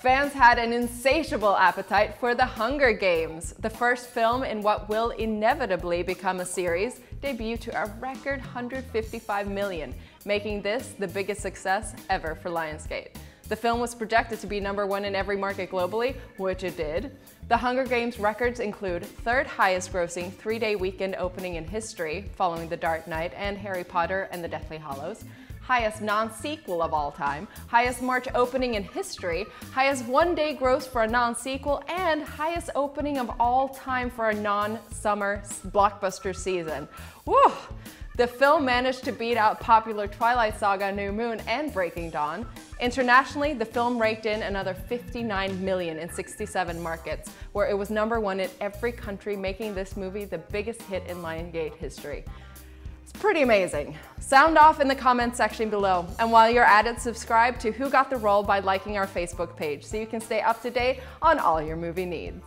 Fans had an insatiable appetite for The Hunger Games. The first film in what will inevitably become a series debuted to a record 155 million, making this the biggest success ever for Lionsgate. The film was projected to be number one in every market globally, which it did. The Hunger Games records include third highest grossing three-day weekend opening in history, following The Dark Knight and Harry Potter and the Deathly Hallows, highest non-sequel of all time, highest March opening in history, highest one-day gross for a non-sequel, and highest opening of all time for a non-summer blockbuster season. Woo! The film managed to beat out popular Twilight Saga New Moon and Breaking Dawn. Internationally, the film raked in another 59 million in 67 markets, where it was number one in every country, making this movie the biggest hit in Lionsgate history. It's pretty amazing. Sound off in the comments section below. And while you're at it, subscribe to Who Got the Role by liking our Facebook page so you can stay up to date on all your movie needs.